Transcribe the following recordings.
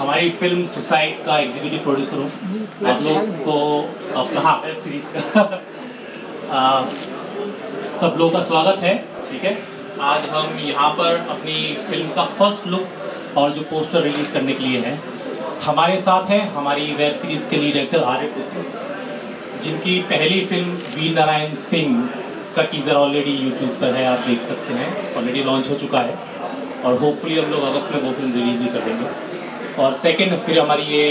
हमारी film suicide का executive producer हूँ। आप लोग को अपना हाँ वेब सीरीज़ का। आ, सब लोगों का स्वागत है ठीक है? आज हम यहाँ पर अपनी फ़िल्म का फ़र्स्ट लुक और जो पोस्टर रिलीज़ करने के लिए है हमारे साथ है हमारी वेब सीरीज़ के लीड एक्टर आर्य पुत्र जिनकी पहली फ़िल्म वीर नारायण सिंह का टीज़र ऑलरेडी यूट्यूब पर है आप देख सकते हैं। ऑलरेडी लॉन्च हो चुका है और होपफुली हम लोग अगस्त में वो फ़िल्म रिलीज़ भी कर देंगे। और सेकंड फिर हमारी ये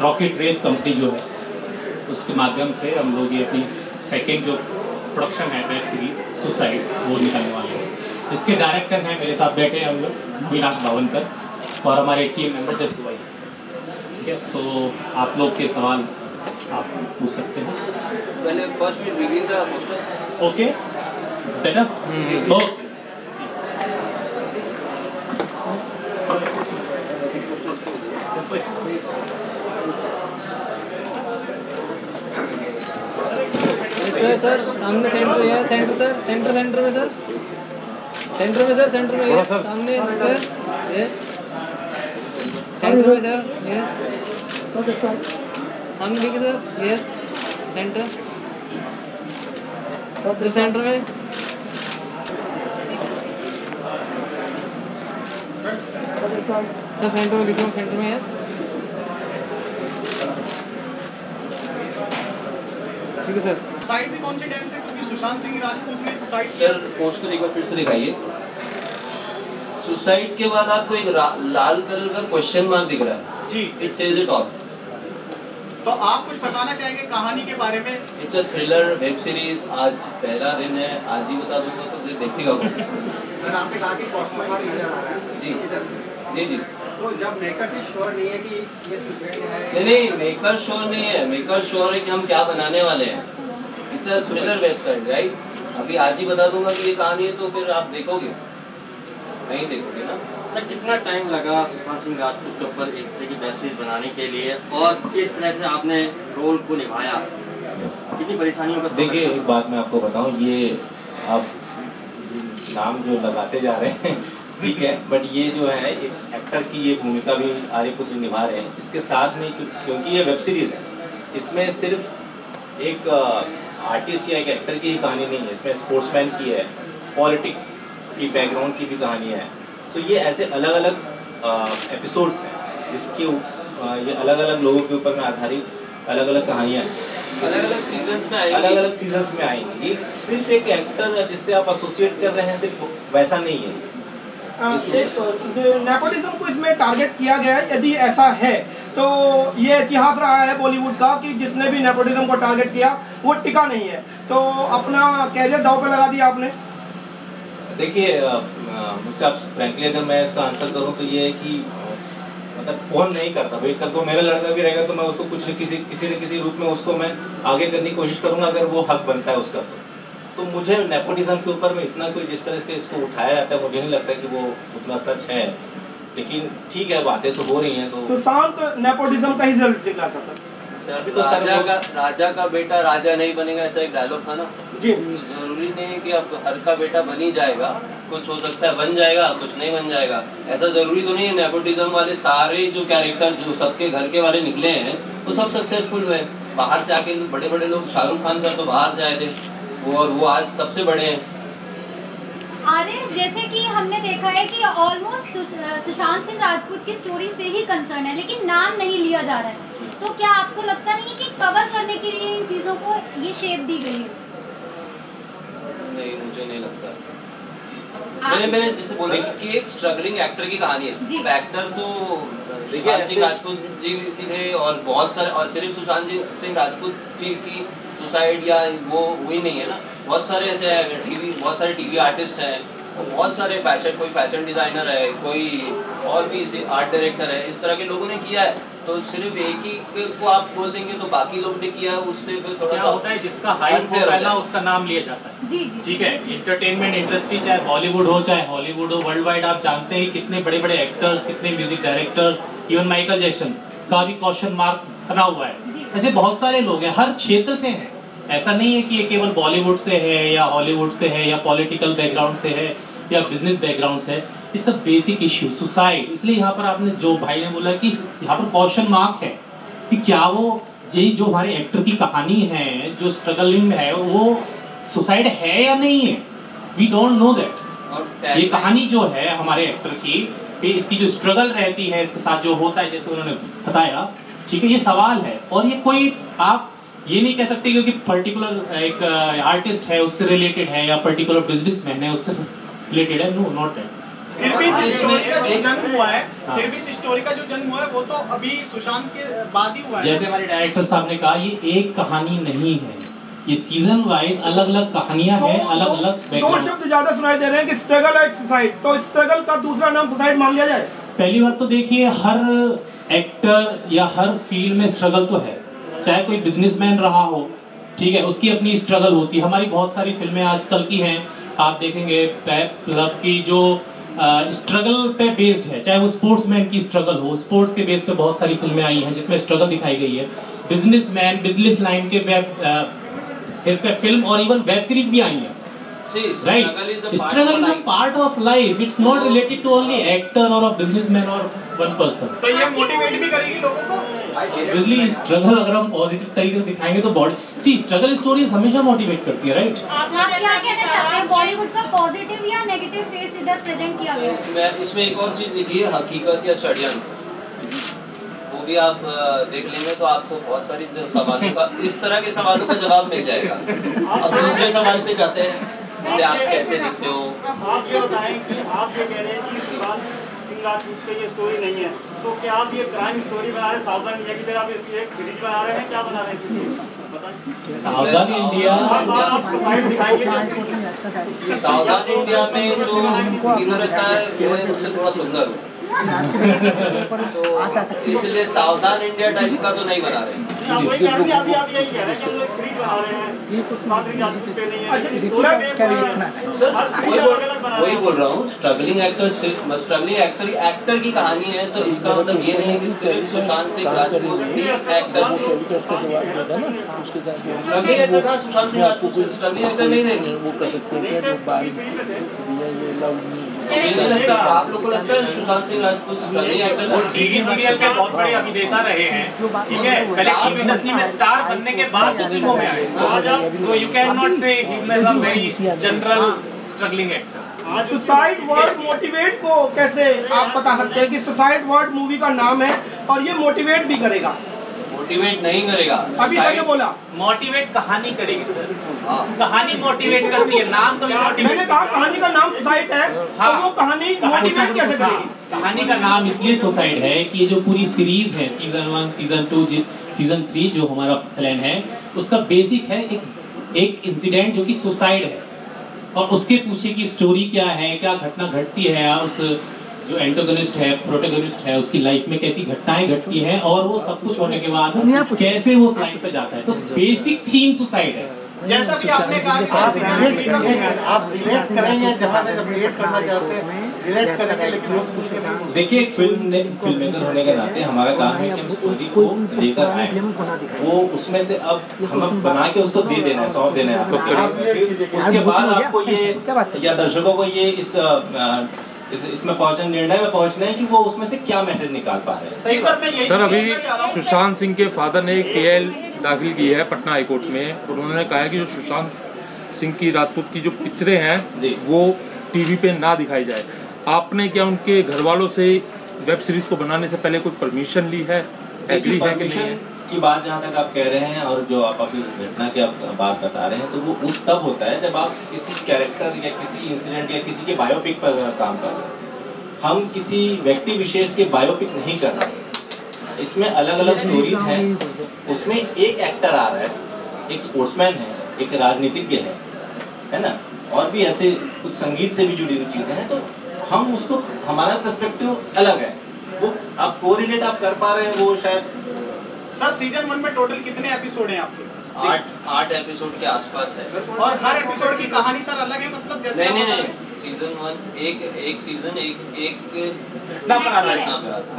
रॉकेट रेस कंपनी जो है उसके माध्यम से हम लोग ये अपनी सेकंड जो प्रोडक्शन है वेब सीरीज़ सुसाइड वो निकालने वाले हैं। जिसके डायरेक्टर हैं मेरे साथ बैठे हैं हम लोग विनाश भावनकर और हमारे टीम मेंबर जसू भाई ठीक है सो आप लोग के सवाल आप पूछ सकते हैं। पहले first we reveal the poster okay it's better okay sir सामने सेंटर में है सेंटर सर सेंटर सेंटर में सर। सेंटर में सर सेंटर में सामने सर सेंटर में सर ये सामने देखिए सर ये सेंटर सर सेंटर में सर सेंटर में दिख सेंटर में है ठीक है सर सुसाइड में कौन सी डांस है? क्योंकि सुशांत सिंह राजपूत ने सुसाइड सर पोस्टर एक बार फिर से दिखाइए। सुसाइड के बाद आपको एक लाल कलर का क्वेश्चन मार्क दिख रहा है। जी। इट सेज इट ऑल तो आप कुछ बताना चाहेंगे कहानी के बारे में? It's a thriller web series आज पहला दिन है। आज ही बता दूँगा तो फिर कौन सर आपने कहा कि कॉस्ट्यूम मार्क नज़र आ रहा है। जी। जी जी। तो जब मेकर से श्योर नहीं है कि ये सुसाइड है नहीं नहीं मेकर श्योर नहीं है। मेकर श्योर है कि हम क्या बनाने वाले हैं। It's a thriller website right अभी आज ही बता दूँगा कि ये कहानी है तो फिर आप देखोगे। नहीं देखोगे ना? सर कितना टाइम लगा सुशांत सिंह राजपूत के ऊपर एक तरह की वेब सीरीज़ बनाने के लिए? और किस तरह से आपने रोल को निभाया? कितनी परेशानियों का देखिए एक बात मैं आपको बताऊँ ये आप नाम जो लगाते जा रहे हैं ठीक है बट ये जो है एक एक्टर की ये भूमिका भी आर्यपुत्र निभा रहे हैं इसके साथ में क्योंकि ये वेब सीरीज़ है। इसमें सिर्फ़ एक आर्टिस्ट या एक एक्टर की ही कहानी नहीं है इसमें स्पोर्ट्समैन की है पॉलिटिक की बैकग्राउंड की भी कहानी है। तो ये ऐसे अलग अलग एपिसोड्स हैं जिसके ये अलग अलग लोगों के ऊपर में आधारित अलग अलग कहानियाँ हैं। अलग अलग सीज़न में अलग अलग सीजन्स में आएँगे। ये सिर्फ़ एक एक्टर जिससे आप एसोसिएट कर रहे हैं सिर्फ़ वैसा नहीं है। नेपोटिज्म को इसमें टारगेट किया गया है यदि ऐसा है तो ये इतिहास रहा है बॉलीवुड का कि जिसने भी नेपोटिज्म को टारगेट किया वो टिका नहीं है। तो अपना कैरियर दाव पे लगा दिया आपने? देखिए मुझसे आप फ्रेंकली अगर मैं इसका आंसर करूँ तो ये है कि मतलब कौन नहीं करता। भाई कल को मेरा लड़का भी रहेगा तो मैं उसको कुछ न किसी किसी न किसी रूप में उसको मैं आगे करने की कोशिश करूँगा अगर वो हक बनता है उसका। तो तो मुझे नेपोटिज्म के ऊपर में इतना कोई जिस तरह से इसको उठाया जाता है मुझे नहीं लगता कि वो उतना सच है। लेकिन ठीक है बातें तो हो रही हैं तो सुशांत नेपोटिज्म का ही रिज़ल्ट निकला था सर सर अभी तो राजा का राजा का बेटा राजा नहीं बनेगा ऐसा एक डायलॉग था ना? जी। तो ज़रूरी नहीं है कि अब हर का बेटा बन ही जाएगा। कुछ हो सकता है बन जाएगा कुछ नहीं बन जाएगा। ऐसा ज़रूरी तो नहीं है नेपोटिज्म वाले सारे जो कैरेक्टर जो सबके घर के वाले निकले हैं वो सब सक्सेसफुल हुए। बाहर से आके बड़े बड़े लोग शाहरुख खान सर तो बाहर से आए थे। और वो आज सबसे बड़े हैं। आर्य जैसे कि हमने देखा है कि ऑलमोस्ट सुशांत सिंह राजपूत की स्टोरी से ही कंसर्न है लेकिन नाम नहीं लिया जा रहा है। तो क्या आपको लगता नहीं कि कवर करने के लिए इन चीज़ों को ये शेप दी गई है? नहीं मुझे नहीं लगता। मैंने मैंने जैसे बोला कि एक स्ट्रगलिंग एक्टर की कहानी जी। है एक्टर तो सुशांत सिंह। राजपूत जी भी थे और बहुत सारे और सिर्फ़ सुशांत सिंह राजपूत जी की सुसाइड या वो हुई नहीं है ना। बहुत सारे ऐसे टीवी बहुत सारे टीवी आर्टिस्ट हैं और बहुत सारे फ़ैशन कोई फ़ैशन डिज़ाइनर है कोई और भी इसे आर्ट डायरेक्टर है इस तरह के लोगों ने किया है। तो सिर्फ़ एक ही को आप बोल देंगे तो बाकी लोग ने किया है उससे फिर थोड़ा सा होता है जिसका हाइप हो पहला उसका नाम लिया जाता है। जी जी ठीक है? इंटरटेनमेंट इंडस्ट्री चाहे बॉलीवुड हो चाहे हॉलीवुड हो वर्ल्ड वाइड आप जानते हैं कितने बड़े बड़े एक्टर्स कितने music directors even Michael Jackson का भी क्वेश्चन मार्क बना हुआ है। ऐसे बहुत सारे लोग हैं हर क्षेत्र से हैं। ऐसा नहीं है कि ये केवल बॉलीवुड से है या हॉलीवुड से है या पॉलिटिकल बैकग्राउंड से है या बिज़नेस बैकग्राउंड से है। It's a basic issue suicide इसलिए यहाँ पर आपने जो भाई ने बोला कि यहाँ पर क्वेश्चन मार्क है कि क्या वो यही जो हमारे एक्टर की कहानी है जो स्ट्रगलिंग है वो सुसाइड है या नहीं है? वी डोंट नो दैट ये कहानी जो है हमारे एक्टर की कि इसकी जो स्ट्रगल रहती है इसके साथ जो होता है जैसे उन्होंने बताया ठीक है ये सवाल है। और ये कोई आप ये नहीं कह सकते क्योंकि पर्टिकुलर एक आर्टिस्ट है उससे रिलेटेड है या पर्टिकुलर बिजनेसमैन है उससे रिलेटेड है? नो नॉट दैट फिर भी इस स्टोरी का जो जन्म हुआ है हाँ। फिर भी इस स्टोरी का जो जन्म हुआ है वो तो अभी सुशांत के बाद ही हुआ है। जैसे हमारे डायरेक्टर साहब ने कहा ये एक कहानी नहीं है। ये सीज़न वाइज अलग अलग कहानियाँ हैं अलग अलग दो शब्द ज़्यादा सुनाई दे रहे हैं कि स्ट्रगल है सुसाइड तो स्ट्रगल का दूसरा नाम सुसाइड मान लिया जाए। पहली बात तो देखिए हर एक्टर या हर फ़ील्ड में स्ट्रगल तो है। चाहे कोई बिजनेसमैन रहा हो ठीक है उसकी अपनी स्ट्रगल होती है। हमारी बहुत सारी फ़िल्में आजकल की हैं आप देखेंगे मतलब की जो स्ट्रगल पे बेस्ड है चाहे वो स्पोर्ट्समैन की स्ट्रगल हो स्पोर्ट्स के बेस पे बहुत सारी फ़िल्में आई हैं जिसमें स्ट्रगल दिखाई गई है। बिजनेसमैन बिज़नेस लाइन के वेब इस पे फ़िल्म और इवन वेब सीरीज़ भी आई हैं। Is a life. part of life. It's not related to only actor or a businessman or one person. तो ये मोटिवेट भी करेगी लोगों को? ऑब्वियसली स्ट्रगल अगर हम पॉजिटिव तरीके से दिखाएँगे तो बॉडी सी स्ट्रगल स्टोरीज हमेशा मोटिवेट करती है राइट आप क्या कहना चाहते हैं? बॉलीवुड का पॉजिटिव या नेगेटिव फेस इधर प्रेजेंट किया गया? है इसमें इसमें एक और चीज़ है हकीकत या षड्यंत्र। वो भी आप देख लेंगे तो आपको बहुत सारी सवालों का इस तरह के सवालों का जवाब मिल जाएगा। अब दूसरे सवाल पे जाते हैं आप कैसे लिखते हो? आप ये बताएँ कि आप ये कह रहे हैं कि सिंह राजपूत की ये स्टोरी नहीं है। तो क्या आप ये क्राइम स्टोरी बना रहे हैं? सावधान इंडिया की तरह आप एक सीरीज़ बना रहे हैं? क्या बना रहे हैं? सावधान इंडिया सावधान इंडिया में जो हीरो रहता है वो उससे थोड़ा सुंदर हो। तो इसलिए सावधान इंडिया टाइप का तो नहीं बना रहे। वही कह कह बोल रहा हूँ स्ट्रगलिंग एक्टर सिर्फ़ स्ट्रगलिंग एक्टर एक्टर की कहानी है तो इसका मतलब ये नहीं कि सिर्फ़ सुशांत सिंह राजपूत ही एक्टर स्ट्रगलिंग एक्टर था सुशांत सिंह राजपूत स्ट्रगलिंग एक्टर नहीं थे वो कर सकते हैं मुझे लगता आप लोग को लगता है सुशांत सिंह राजपूत स्ट्रगलिंग एक्टर वो था टीवी सीरियल में बहुत बड़े अभिनेता रहे हैं। ठीक है? पहले टीवी इंडस्ट्री में स्टार बनने के बाद फ़िल्मों में आए so you can not say him as a very general struggling actor suicide word motivate को कैसे आप बता सकते हैं कि सुसाइड वर्ड मूवी का नाम है और ये मोटिवेट भी करेगा। मोटिवेट नहीं करेगा अभी सर ने बोला मोटिवेट कहानी करेगी सर हाँ। कहानी मोटिवेट करती है नाम तो मैंने कहा कहानी का नाम सुसाइड है हाँ। तो हाँ। वो कहानी मोटिवेट कैसे करेगी कहानी का नाम इसलिए सुसाइड है कि ये जो पूरी सीरीज़ है season one season two season three जो हमारा प्लान है उसका बेसिक है एक एक इंसिडेंट जो कि सुसाइड है और उसके पीछे की स्टोरी क्या है क्या घटना घटती है उस जो एंटोगनिस्ट है प्रोटेगनिस्ट है उसकी लाइफ में कैसी घटनाएँ घटती हैं और वो सब कुछ होने के बाद कैसे वो लाइन पे जाता है? तो बेसिक थीम सुसाइड है। जैसा कि आपने कहा आप रिलेट करेंगे जहाँ से जब रिलेट करना चाहते हैं। देखिए एक फ़िल्म ने फ़िल्म मेकर होने के नाते हमारा काम है कि हम स्टोरी को लेकर आए। वो उसमें से अब हम बना के उसको दे देना है सौंप देना है। आपको उसके बाद आपको ये या दर्शकों को ये इस इस इसमें पहुँचने निर्णय में पहुँचना है कि वो उसमें से क्या मैसेज निकाल पा रहे हैं। सर मैं यही सर अभी। सुशांत सिंह के फादर ने एक पीएल दाखिल की है पटना हाईकोर्ट में। और उन्होंने कहा है कि जो सुशांत सिंह की राजपूत की जो पिक्चरें हैं वो टीवी पे ना दिखाई जाए। आपने क्या उनके घर वालों से वेब सीरीज़ को बनाने से पहले कोई परमिशन ली है? एग्री है कि नहीं है? की बात जहाँ तक आप कह रहे हैं और जो आप अभी घटना की आप बात बता रहे हैं तो वो उस तब होता है जब आप किसी कैरेक्टर या किसी इंसिडेंट या किसी के बायोपिक पर काम कर रहे हैं। हम किसी व्यक्ति विशेष के बायोपिक नहीं कर रहे इसमें अलग अलग स्टोरीज हैं। उसमें एक एक्टर आ रहा है एक स्पोर्ट्समैन है एक राजनीतिज्ञ है है ना? और भी ऐसे कुछ संगीत से भी जुड़ी हुई चीज़ें हैं तो हम उसको हमारा पर्सपेक्टिव अलग है। वो आप कोरिलेट आप कर पा रहे हैं वो शायद सर सीज़न वन में टोटल कितने एपिसोड हैं आपके? आठ आठ एपिसोड के आसपास है। और हर एपिसोड की कहानी सर अलग है मतलब जैसे नहीं नहीं नहीं। सीज़न वन एक एक सीज़न एक एक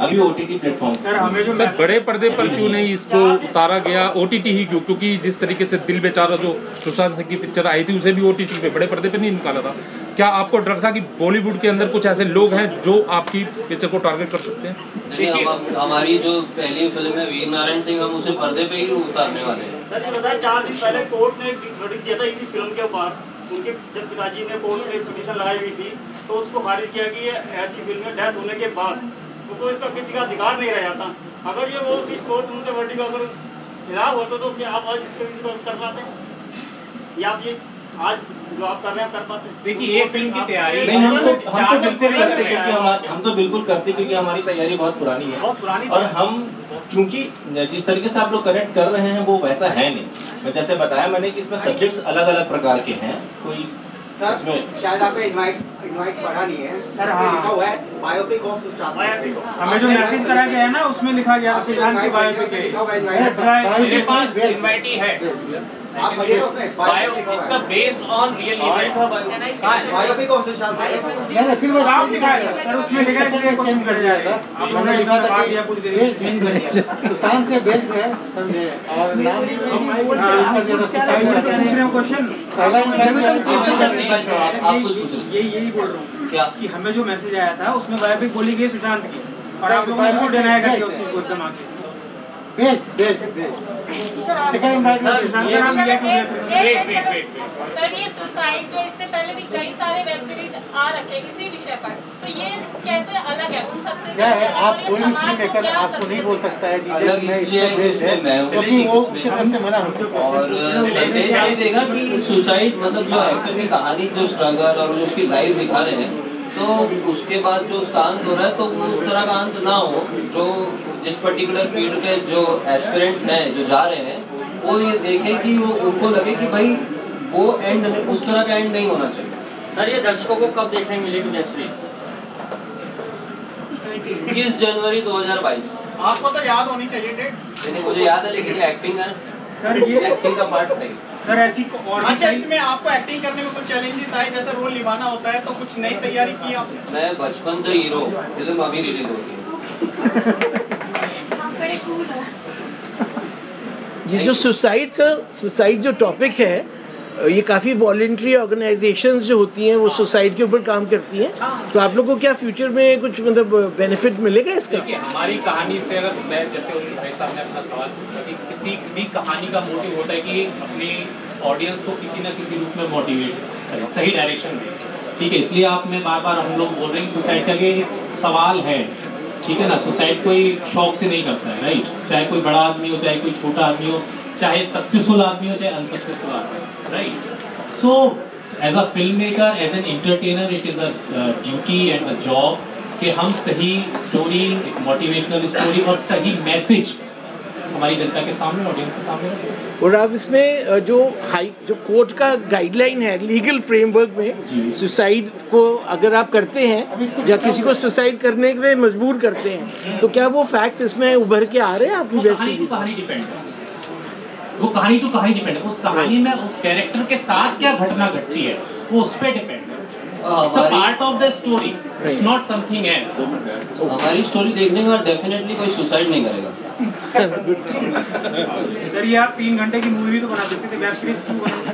अभी ओटीटी प्लेटफॉर्म सर हमें जो सर बड़े पर्दे पर क्यों नहीं। इसको उतारा गया? ओटीटी ही क्यों? क्योंकि जिस तरीके से दिल बेचारा जो सुशांत सिंह की पिक्चर आई थी उसे भी ओटीटी पे बड़े पर्दे पे नहीं निकाला था। क्या आपको डर था कि बॉलीवुड के अंदर कुछ ऐसे लोग हैं जो आपकी पिक्चर को टारगेट कर सकते हैं? नहीं, हम हमारी जो पहली फ़िल्म है वीर नारायण सिंह हम उसे पर्दे पे ही उतारने वाले हैं। सर ये बताया चार दिन पहले कोर्ट ने एक वर्डिक्ट दिया था इसी फ़िल्म के ऊपर। उनके जब पिताजी ने कोर्ट में पिटीशन लगाई हुई थी तो उसको खारिज किया कि ये ऐसी फ़िल्म में डेथ होने के बाद उनको इसका किसी का अधिकार नहीं रह जाता। अगर ये वो कि कोर्ट उनके वर्डिक्ट अगर खिलाफ होता तो क्या आप आज इसको इसको कर पाते? या आप ये आज जो आप कर रहे हैं कर पाते देखिए ये फ़िल्म की तैयारी नहीं हम तो हम तो बिल्कुल करते क्योंकि हमारे हम तो बिल्कुल करते क्योंकि हमारी तैयारी बहुत पुरानी है। बहुत पुरानी और हम क्योंकि जिस तरीके से आप लोग कनेक्ट कर रहे हैं वो वैसा है नहीं। मैं जैसे बताया मैंने कि इसमें सब्जेक्ट्स अलग अलग प्रकार के हैं। कोई सर शायद आपने इनवाइट इनवाइट पढ़ा नहीं है। सर, हाँ। लिखा हुआ है बायोपिक ऑफ़ सुशांत हमें जो मैसेज करा गया है ना उसमें लिखा गया सुशांत की बायोपिक है। है. मेरे पास इनवाइट ही है। आप पढ़िए ना उसमें bio biopic it's a based on real biopic of Sushant नहीं नहीं फिर वो साफ़ लिखा है सर उसमें लिखा है इसलिए क्वेश्चन करे जा आप लोगों ने इतना दबा दिया पूरी तरीके सुशांत से बेस्ड है समझे? और नाम पूछ रहे हो क्वेश्चन आप कुछ पूछ रहे यही यही बोल रहा हूँ। क्या? कि हमें जो मैसेज आया था उसमें बायोपिक बोली गई सुशांत की। और आप लोगों ने डिनाई कर दिया उस चीज़ को एकदम आके based based based second invite में सुशांत नाम लिया? वेट वेट वेट सर ये सुसाइड जो इससे पहले भी कई सारे वेब सीरीज़ आ रखे हैं इसी विषय पर। तो ये कैसे अलग है? उन सबसे क्या है? आप कोई भी फ़िल्म मेकर आपको नहीं बोल सकता है कि अलग इसलिए इसमें है। मैं हूँ। क्योंकि वो उसके तरफ़ से मना हो। और संदेश ये देगा कि सुसाइड मतलब जो एक्टर की कहानी जो स्ट्रगल और उसकी लाइफ दिखा रहे हैं तो उसके बाद जो उसका अंत हो रहा है तो उस तरह का अंत ना हो। जो जिस पर्टिकुलर फ़ील्ड के जो एस्पिरेंट्स हैं जो जा रहे हैं वो ये देखे कि वो उनको लगे कि भाई वो एंड उस तरह का एंड नहीं होना चाहिए। सर ये दर्शकों को कब देखने मिलेगी वेब सीरीज़ इक्कीस जनवरी 2022 आपको तो याद होनी चाहिए डेट। मुझे याद है लेकिन एक्टिंग है। सर ये एक्टिंग का पार्ट था सर ऐसी और अच्छा इसमें आपको एक्टिंग करने में कुछ चैलेंजेस आए? जैसे रोल निभाना होता है तो कुछ नई तैयारी की आपने? मैं बचपन से हीरो फ़िल्म अभी रिलीज़ हो है। कूल हो। ये जो सुसाइड सर सुसाइड जो टॉपिक है ये काफ़ी वॉल्ट्री ऑर्गेनाइजेशन जो होती हैं वो सुसाइड के ऊपर काम करती हैं। तो आप लोग को क्या फ्यूचर में कुछ मतलब बेनिफिट मिलेगा इसका? हमारी कहानी से अगर मैं जैसे भाई साहब ने अपना सवाल पूछा कि किसी भी कहानी का मोटिव होता है कि अपने ऑडियंस को किसी ना किसी रूप में मोटिवेट करें सही डायरेक्शन में। ठीक है इसलिए आप में बार बार हम लोग बोल रहे हैं सुसाइड का कि सवाल है। ठीक है ना सुसाइड कोई शौक से नहीं करता है राइट चाहे कोई बड़ा आदमी हो चाहे कोई छोटा आदमी हो चाहे सक्सेसफुल आदमी हो चाहे अनसक्सेसफुल आदमी हो। Right so as a film maker as an entertainer it is a duty and a job कि हम सही स्टोरी एक मोटिवेशनल स्टोरी और सही मैसेज हमारी जनता के सामने ऑडियंस के सामने रख सकें। और आप इसमें जो हाई जो कोर्ट का गाइडलाइन है लीगल फ्रेमवर्क में सुसाइड को अगर आप करते हैं या किसी को सुसाइड करने के लिए मजबूर करते हैं तो क्या वो फैक्ट्स इसमें उभर के आ रहे हैं आपकी कहानी डिपेंड है। वो कहानी टू कहानी डिपेंड है। उस कहानी में उस कैरेक्टर के साथ क्या घटना घटती है वो उस पे डिपेंड है। It's a part of the story it's not something else हमारी स्टोरी देखने के बाद डेफिनेटली कोई सुसाइड नहीं करेगा। सर ये आप तीन घंटे की मूवी भी तो बना सकते थे वेब सीरीज़ क्यों बना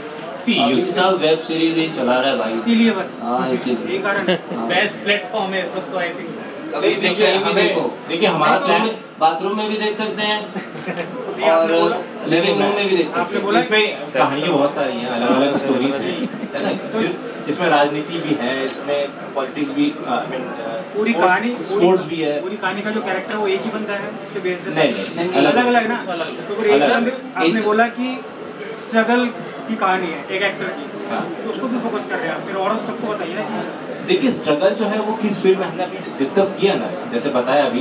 अभी सब वेब सीरीज़ ही चला रहा है भाई। इसीलिए बस। हाँ इसीलिए। कारण। बेस्ट प्लेटफॉर्म है इस वक्त तो आई थिंक कभी देखिए, हमें- देखो। देखिए, हमारा में बाथरूम में भी देख सकते हैं। और लिविंग रूम में भी देख सकते आपने हैं। बोला? इसमें कहानियाँ बहुत सारी हैं अलग अलग स्टोरीज हैं है ना? इसमें राजनीति भी है इसमें पॉलिटिक्स भी पूरी कहानी स्पोर्ट्स भी है। पूरी कहानी का जो कैरेक्टर है वो एक ही बंदा है पे बेस्ड नहीं, नहीं, अलग अलग- अलग ना? तो फिर एक बंदे आपने बोला कि स्ट्रगल की कहानी है एक एक्टर की। हाँ। तो उसको क्यों फोकस कर रहे हैं आप? फिर और सबको बताइए ना। कि देखिए स्ट्रगल जो है वो किस फ़ील्ड में हमने अभी डिस्कस किया ना? जैसे बताया अभी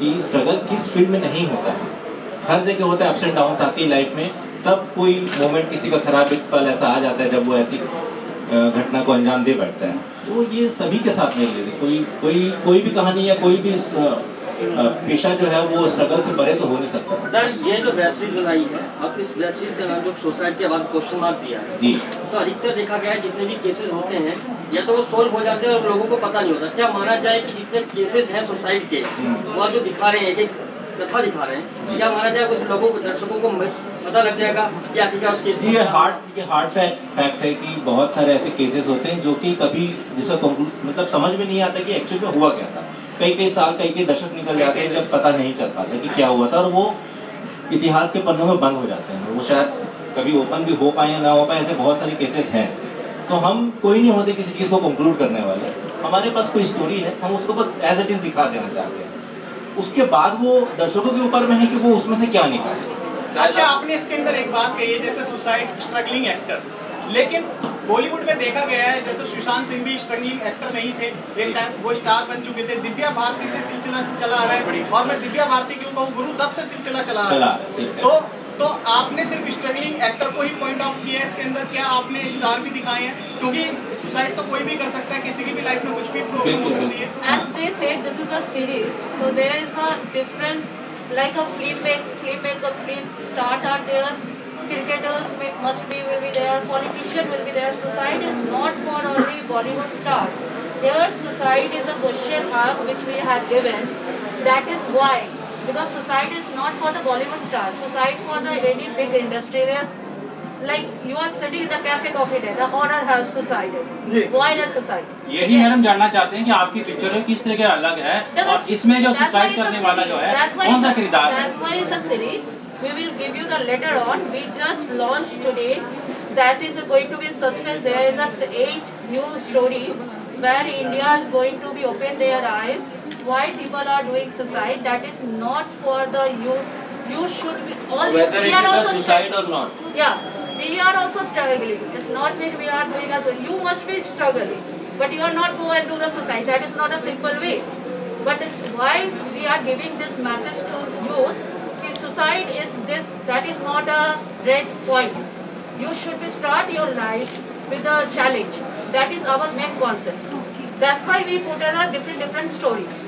कि स्ट्रगल किस फ़ील्ड में नहीं होता है। हर जगह होता है अप्स एंड डाउन आती है लाइफ में तब कोई मोमेंट किसी का खराब पल ऐसा आ जाता है जब वो ऐसी घटना को अंजाम दे बैठता है। तो ये सभी के साथ नहीं ले कोई कोई कोई भी कहानी या कोई भी पेशा जो है वो स्ट्रगल से परे तो हो नहीं सकता। सर ये जो वेब सीरीज़ बनाई है अब इस वेब सीरीज़ का नाम जो सोसाइटी के बाद क्वेश्चन मार्क दिया है। जी। तो अधिकतर देखा गया है जितने भी केसेस होते हैं या तो वो सोल्व हो जाते हैं और लोगों को पता नहीं होता। क्या माना जाए कि जितने केसेस हैं सुसाइड के वो जो दिखा रहे हैं एक कथा दिखा रहे हैं। क्या माना जाए कुछ लोगों को दर्शकों को पता लग जाएगा या क्या उसकी जी ये हार्ड ये हार्ड फैक्ट फैक्ट है कि बहुत सारे ऐसे केसेस होते हैं जो कि कभी जिसका मतलब समझ में नहीं आता कि एक्चुअली में हुआ क्या था। कई कई साल कई कई दशक निकल जाते हैं जब पता नहीं चल पाता कि क्या हुआ था और वो इतिहास के पन्नों में बंद हो जाते हैं। वो शायद कभी ओपन भी हो पाए या ना हो पाए ऐसे बहुत सारे केसेस हैं। तो हम कोई नहीं होते किसी चीज़ को कंक्लूड करने वाले। हमारे पास कोई स्टोरी है हम उसको बस एज इट इज़ दिखा देना चाहते हैं। उसके बाद वो दर्शकों के ऊपर में है कि वो उसमें से क्या निकाले? अच्छा आपने इसके अंदर एक बात कही है जैसे सुसाइड स्ट्रगलिंग एक्टर लेकिन बॉलीवुड में देखा गया है जैसे सुशांत सिंह भी स्ट्रगलिंग एक्टर नहीं थे एक टाइम वो स्टार बन चुके थे। दिव्या भारती से सिलसिला चला आ रहा है और मैं दिव्या भारती क्यों कहूँ गुरु दत्त से सिलसिला चला आ रहा है। तो तो आपने सिर्फ़ स्ट्रगलिंग एक्टर को ही पॉइंट आउट किया है इसके अंदर क्या आपने स्टार भी दिखाए हैं? क्योंकि सुसाइड तो कोई भी कर सकता है किसी की भी लाइफ में कुछ भी प्रॉब्लम हो सकती है As they said, this is a series, so there is a difference. Like a film make, film make, a film start are there. Cricketers may, must be will be there. Politician will be there. Society is not for only Bollywood star. Here, society is a question mark which we have given. That is why, because society is not for the Bollywood star. Society for the any big industrialists. Like you are sitting in the cafe coffee day, the owner has society. Why the society? यही madam जानना चाहते हैं कि आपकी picture किस तरह के अलग है और इसमें जो सुसाइड करने वाला जो है कौन सा किरदार है That's why it's a series. We will give you the later on. We just launched today. That is going to be suspense. There is a eight new stories where India is going to be open their eyes. Why people are doing suicide? That is not for the youth. You should be all. Whether we it are is also suicide or not. Yeah, we are also struggling. It's not mean we are doing as you must be struggling, but you are not go and do the suicide. That is not a simple way. But it's why we are giving this message to youth. कि Suicide is this. That is not a red point. You should be start your life with a challenge. That is our main concept. That's why we put in a different different stories.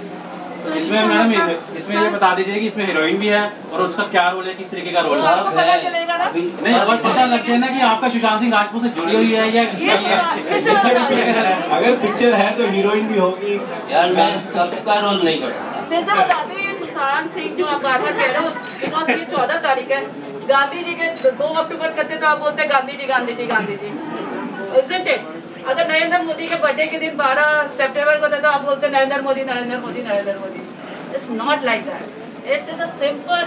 So इसमें madam इसमें ये बता दीजिए कि इसमें heroine भी है और उसका क्या रोल है किस तरीके का रोल है नहीं अब पता लग जाए ना कि आपका सुशांत सिंह राजपूत से जुड़ी हुई है या। अगर पिक्चर है तो हीरोइन भी होगी। यार मैं सबका रोल नहीं कर सकता। जैसे बता दो ये सुशांत सिंह जो आप बार कह रहे हो बिकॉज़ ये चौदह तारीख है। गांधी जी के दो अक्टूबर करते तो आप बोलते हैं गांधी जी गांधी जी गांधी जी? अगर नरेंद्र मोदी के बर्थडे के दिन 12 सितंबर को तो आप बोलते Narendra Modi Narendra Modi Narendra Modi. It's not like that it's is a simple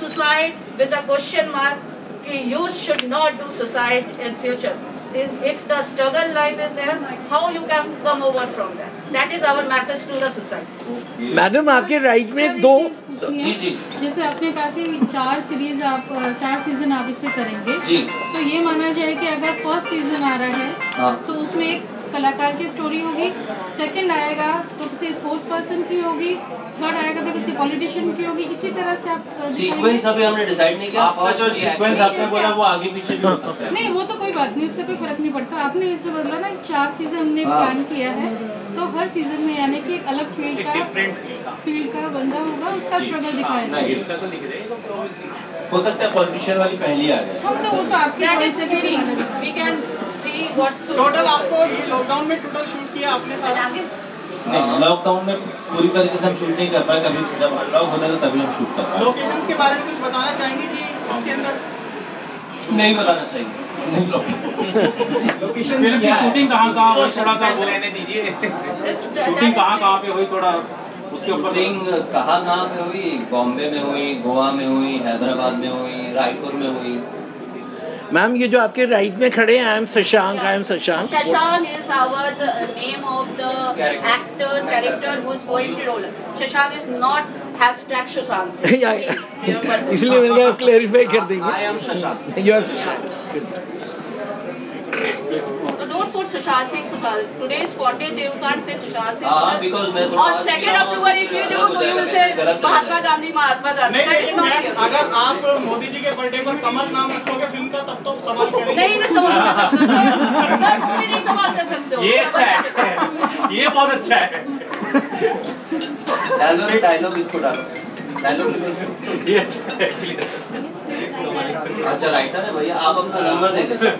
suicide with a question mark कि you should not do suicide in future. Is if the struggle life is there how you can come over from that that is our message to the society. Madam आपके right में दो जी जी। जैसे आपने कहा कि चार series आप चार सीज़न आप इसे करेंगे। जी। तो ये माना जाए कि अगर फ़र्स्ट सीज़न आ रहा है हाँ। तो उसमें एक कलाकार की स्टोरी होगी। सेकंड आएगा तो किसी स्पोर्ट्स पर्सन की होगी। थर्ड आएगा तो किसी पॉलिटिशियन की होगी इसी तरह से आप सीक्वेंस अभी हमने डिसाइड नहीं किया। आपका जो सीक्वेंस आपने बोला वो आगे पीछे भी हो सकता है। नहीं वो तो कोई बात नहीं उससे कोई फ़र्क नहीं पड़ता। आपने इसे बदला ना चार सीज़न हमने हाँ। प्लान किया है तो हर सीज़न में यानी कि एक अलग फ़ील्ड का फ़ील्ड का। बंदा होगा उसका स्ट्रगल दिखाया हो सकता है पॉलिटिशियन वाली पहली आ जाए। हम तो वो तो आपकी that choice is है कि series. we can see what suits total आपको लॉकडाउन में टोटल शूट किया आपने सारा। नहीं लॉकडाउन में पूरी तरीके से हम शूट नहीं कर पाए कभी जब अनलॉक होता था तभी हम शूट कर पाए। लोकेशंस के बारे में कुछ बताना चाहेंगे कि इसके अंदर? नहीं बताना चाहिए लोकेशन फ़िल्म की शूटिंग कहाँ कहाँ हुई थोड़ा सा वो? रहने दीजिए। शूटिंग कहाँ कहाँ पे हुई थोड़ा उसके ऊपर? शूटिंग कहाँ कहाँ पे हुई? बॉम्बे में हुई गोवा में हुई हैदराबाद में हुई रायपुर में हुई। मैम ये जो आपके राइट में खड़े हैं I am Shashank I am Shashank Shashank is our the name of the actor character who is going to role Shashank is not इसलिए मैंने क्लेरिफाई कर देंगे you are Shashank So don't put Shashank Singh. Shashank. Today is 40th. You can't say Shashank Singh. because मैं On 2nd October, if you do, तो you will say गलत चला Mahatma Gandhi, Mahatma Gandhi. नहीं That is not here. अगर आप मोदी जी के birthday पर कमल नाम रखोगे फ़िल्म का तब तो सवाल करेंगे नहीं नहीं सवाल कर सकते सर सर तुम भी नहीं सवाल कर सकते हो ये अच्छा है ये बहुत अच्छा है डायलॉग डायलॉग इसको डालो डायलॉग लिखो इसको ये अच्छा है एक्चुअली अच्छा राइटर है भैया आप अपना नंबर दे दीजिए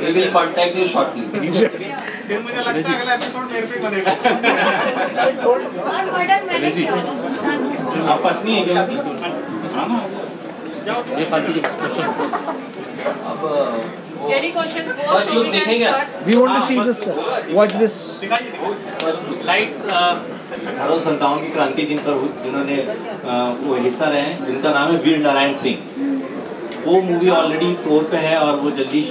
We will contact you shortly. फिर मुझे लगता है अगला एपिसोड मेरे पे बनेगा आप पत्नी है क्या क्वेश्चन अब Any questions? देखेंगे start. We want to see this. sir. Watch this. Lights अठारह संतावन की क्रांति जिन पर जिन्होंने वो हिस्सा रहे हैं जिनका नाम है वीर नारायण सिंह वो मूवी ऑलरेडी फ्लोर पे है और वो जल्दी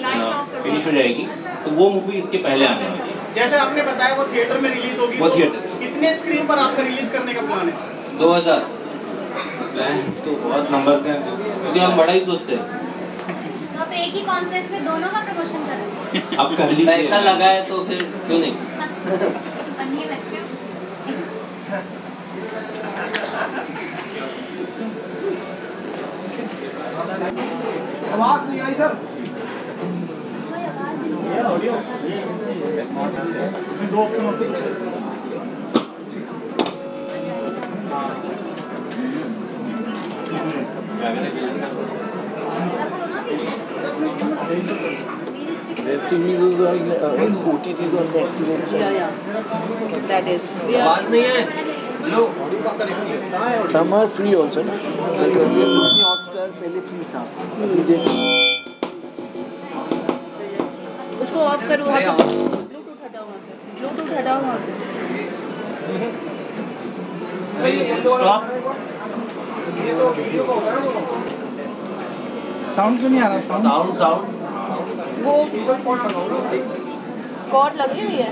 फिनिश हो जाएगी। तो वो मूवी इसके पहले आने वाली है। जैसे आपने बताया वो थिएटर में रिलीज़ होगी वो तो थिएटर। कितने स्क्रीन पर आपका रिलीज़ करने का प्लान है? 2000 प्लान तो बहुत नंबर हैं क्योंकि हम बड़ा ही सोचते हैं। तो आप एक ही कॉन्फ्रेंस में दोनों का प्रमोशन कर रहे हैं? अब कर लीजिए। पैसा लगा है तो फिर क्यों नहीं बनने लगते हैं। आवाज़ नहीं आई सर दो ऑप्शन होते हैं Web series is on uh, OTTs on Netflix. Yeah, yeah. That is. We are. आवाज़ नहीं है लो Some are free also. ना? Like earlier Hotstar पहले free था. उसको ऑफ़ करो वहाँ से ब्लूटूथ हटाओ वहाँ से। ब्लूटूथ हटाओ वहाँ से। साउंड क्यों नहीं आ रहा? साउंड साउंड वो कॉर्ड लगी हुई है।